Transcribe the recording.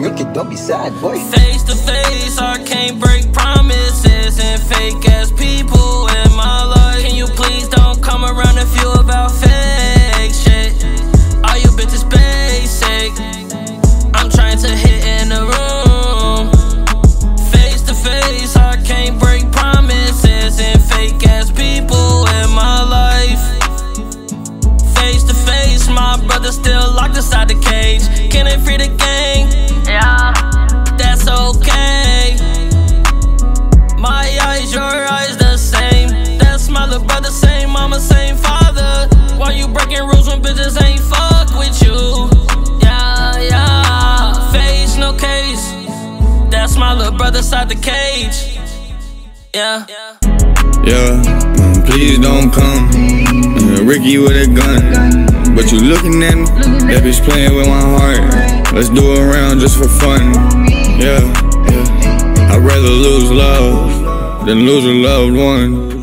Ricky, don't be sad, boy. Face to face, I can't break promises and fake ass people in my life. Can you please don't come around if you about fake shit? All you bitches basic. I'm trying to hit in the room. Face to face, I can't break promises and fake ass people in my life. Face to face, my brother still locked inside the cage. Can they free the my little brother side the cage. Yeah. Yeah, mm, please don't come. Uh, Ricky with a gun. But you looking at me, that bitch playing with my heart. Let's do a round just for fun. Yeah, yeah. I'd rather lose love than lose a loved one.